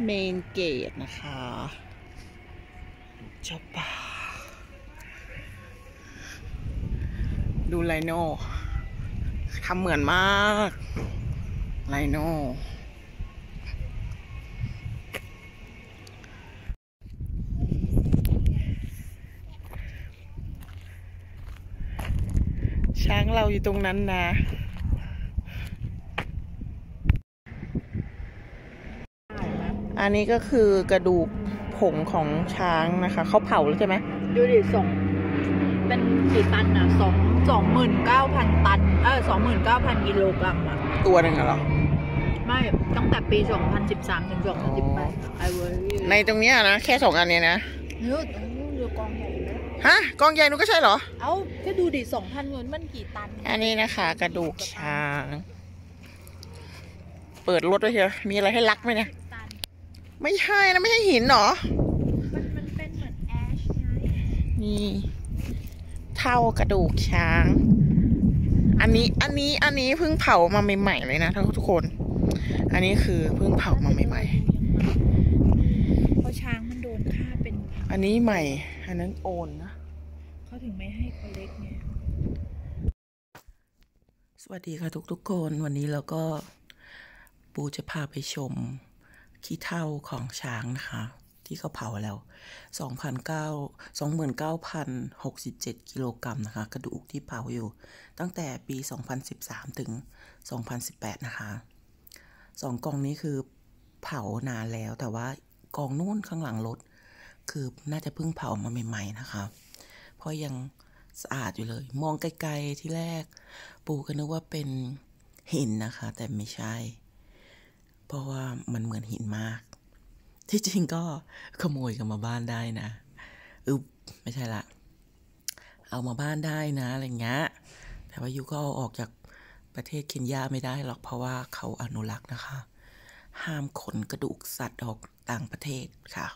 เมนเกตนะคะเจ้าป่าดูไลโน่ทำเหมือนมากไลโน่ช้างเราอยู่ตรงนั้นนะ อันนี้ก็คือกระดูกผงของช้างนะคะ เขาเผาแล้วใช่ไหมดูดิสองเป็นกี่ตันอะสองสองหมื่นเก้าพันตัน เออสองหมื่นเก้าพันกิโลกรัมอะ ตัวหนึ่งอะเหรอ ไม่ ตั้งแต่ปี 2013 ถึง 2018 ivory ในตรงเนี้ยนะ แค่สองอันเนี้ยนะเนื้อเรือกองใหญ่เลยฮะกองใหญ่หนูก็ใช่เหรอ เอ้าแค่ดูดิสองพันเงินมันกี่ตัน อันนี้นะคะ กระดูกช้าง เปิดรถด้วยเชียวมีอะไรให้ลักไหมเนี่ยตัน ไม่ใช่นะไม่ใช่หินเหรอ มันมันเป็นเหมือนแอชไงนี่ เท่ากระดูกช้าง อันนี้อันนี้อันนี้เพิ่งเผามาใหม่ๆเลยนะทุกคน อันนี้คือเพิ่งเผามาใหม่เพราะช้างมันโดนฆ่าเป็นๆอันนี้ใหม่ อันนั้นโอนนะเขาถึงไม่ให้คนเล็กไงสวัสดีค่ะทุกๆคน วันนี้เราก็ปูจะพาไปชม ขี้เท่าของช้างนะคะ ที่เขาเผาแล้ว 2,967 กิโลกรัมนะคะ กระดูกที่เผาอยู่ ตั้งแต่ปี 2013 ถึง 2018 นะคะสองกองนี้คือเผานานแล้วแต่ว่ากองนู่นข้างหลังรถ คือน่าจะเพิ่งเผามาใหม่ๆนะคะ เพราะยังสะอาดอยู่เลย มองไกลๆที่แรก ปูก็นึกว่าเป็นหินนะคะ แต่ไม่ใช่ เพราะว่ามันเหมือนหินมาก ที่จริงก็ขโมยกันมาบ้านได้นะอึบไม่ใช่ละเอามาบ้านได้นะอะไรเงี้ยแต่ว่ายูก็เอาออกจากประเทศเคนยาไม่ได้หรอกเพราะว่าเขาอนุรักษ์นะคะ ห้ามขนกระดูกสัตว์ออกต่างประเทศค่ะ